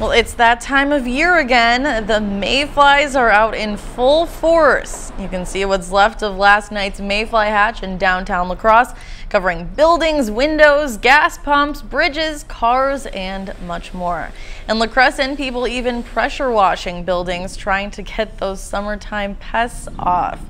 Well, it's that time of year again. The mayflies are out in full force. You can see what's left of last night's mayfly hatch in downtown La Crosse, covering buildings, windows, gas pumps, bridges, cars, and much more. And La Crosse, Crescent people even pressure washing buildings trying to get those summertime pests off.